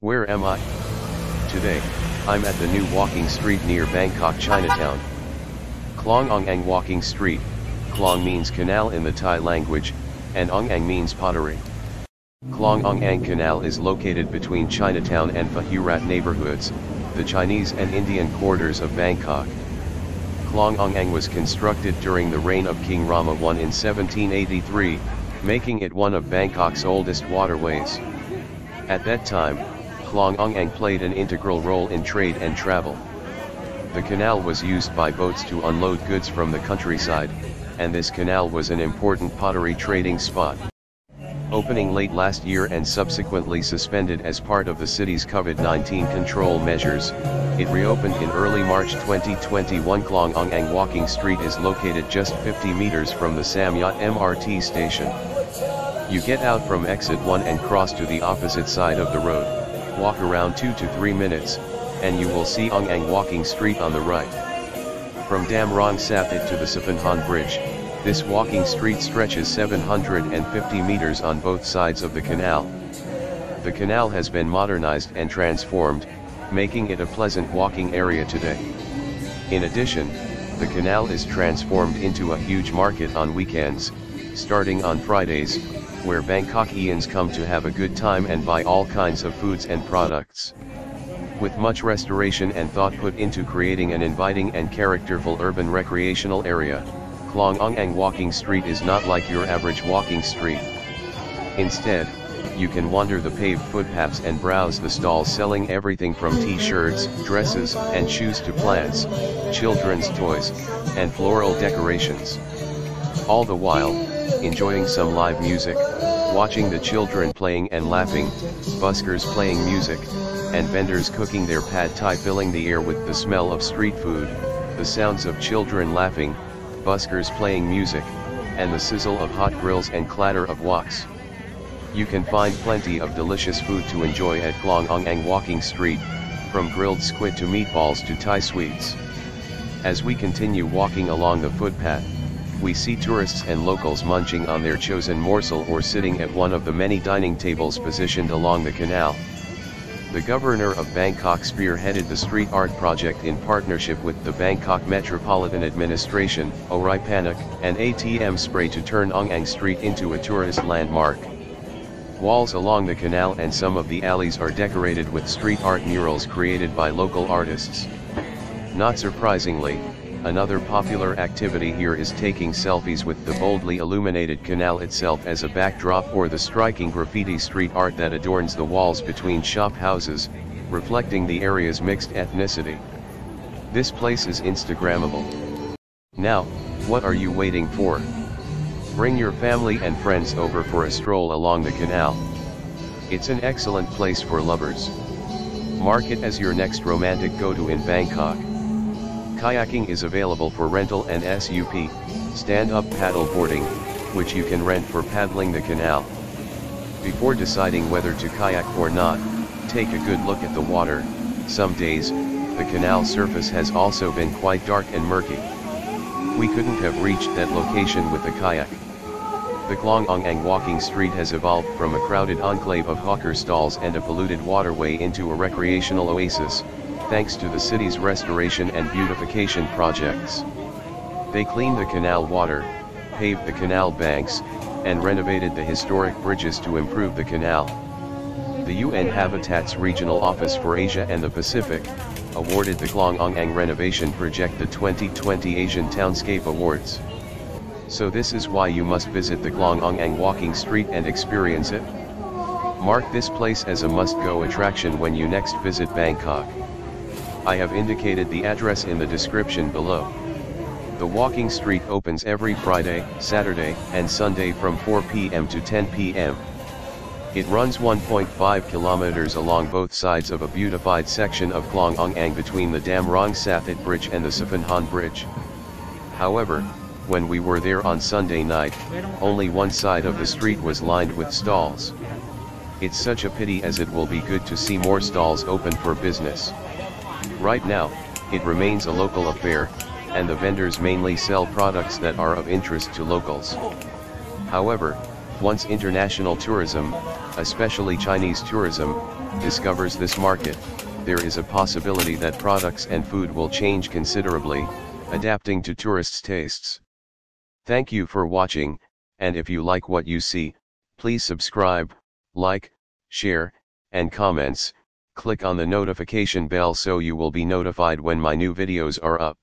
Where am I? Today, I'm at the new walking street near Bangkok Chinatown. Klong Ong Ang Walking Street, Klong means canal in the Thai language, and Ong Ang means pottery. Klong Ong Ang Canal is located between Chinatown and Pha Hurat neighborhoods, the Chinese and Indian quarters of Bangkok. Klong Ong Ang was constructed during the reign of King Rama I in 1783, making it one of Bangkok's oldest waterways. At that time, Klong Ong Ang played an integral role in trade and travel. The canal was used by boats to unload goods from the countryside, and this canal was an important pottery trading spot. Opening late last year and subsequently suspended as part of the city's COVID-19 control measures, it reopened in early March 2021 Klong Ong Ang Walking Street is located just 50 meters from the Samyot MRT station. You get out from exit 1 and cross to the opposite side of the road, walk around 2 to 3 minutes, and you will see Ong Ang Walking Street on the right. From Damrong Sathit to the Sapanhan Bridge, this walking street stretches 750 meters on both sides of the canal. The canal has been modernized and transformed, making it a pleasant walking area today. In addition, the canal is transformed into a huge market on weekends, starting on Fridays, where Bangkokians come to have a good time and buy all kinds of foods and products. With much restoration and thought put into creating an inviting and characterful urban recreational area, Klong Ong Ang Walking Street is not like your average walking street. Instead, you can wander the paved footpaths and browse the stalls selling everything from t-shirts, dresses, and shoes to plants, children's toys, and floral decorations. All the while, enjoying some live music, watching the children playing and laughing, buskers playing music, and vendors cooking their pad thai filling the air with the smell of street food, the sounds of children laughing, buskers playing music, and the sizzle of hot grills and clatter of woks. You can find plenty of delicious food to enjoy at Klong Ong Ang Walking Street, from grilled squid to meatballs to Thai sweets. As we continue walking along the footpath, we see tourists and locals munching on their chosen morsel or sitting at one of the many dining tables positioned along the canal. The governor of Bangkok spearheaded the street art project in partnership with the Bangkok Metropolitan Administration, Oripanak, and ATM Spray to turn Ong Ang Street into a tourist landmark. Walls along the canal and some of the alleys are decorated with street art murals created by local artists. Not surprisingly, another popular activity here is taking selfies with the boldly illuminated canal itself as a backdrop or the striking graffiti street art that adorns the walls between shop houses, reflecting the area's mixed ethnicity. This place is Instagrammable. Now, what are you waiting for? Bring your family and friends over for a stroll along the canal. It's an excellent place for lovers. Mark it as your next romantic go-to in Bangkok. Kayaking is available for rental and SUP, stand-up paddle boarding, which you can rent for paddling the canal. Before deciding whether to kayak or not, take a good look at the water, some days, the canal surface has also been quite dark and murky. We couldn't have reached that location with a kayak. The Klong Ong Ang walking street has evolved from a crowded enclave of hawker stalls and a polluted waterway into a recreational oasis, thanks to the city's restoration and beautification projects. They cleaned the canal water, paved the canal banks, and renovated the historic bridges to improve the canal. The UN Habitat's Regional Office for Asia and the Pacific, awarded the Klong Ong Ang Renovation Project the 2020 Asian Townscape Awards. So this is why you must visit the Klong Ong Ang walking street and experience it. Mark this place as a must-go attraction when you next visit Bangkok. I have indicated the address in the description below. The walking street opens every Friday, Saturday, and Sunday from 4 p.m. to 10 p.m. It runs 1.5 kilometers along both sides of a beautified section of Klong Ong Ang between the Damrong Sathit Bridge and the Sapanhan Bridge. However, when we were there on Sunday night, only one side of the street was lined with stalls. It's such a pity as it will be good to see more stalls open for business. Right now, it remains a local affair, and the vendors mainly sell products that are of interest to locals. However, once international tourism, especially Chinese tourism, discovers this market, there is a possibility that products and food will change considerably, adapting to tourists' tastes. Thank you for watching, and if you like what you see, please subscribe, like, share, and comments, click on the notification bell so you will be notified when my new videos are up.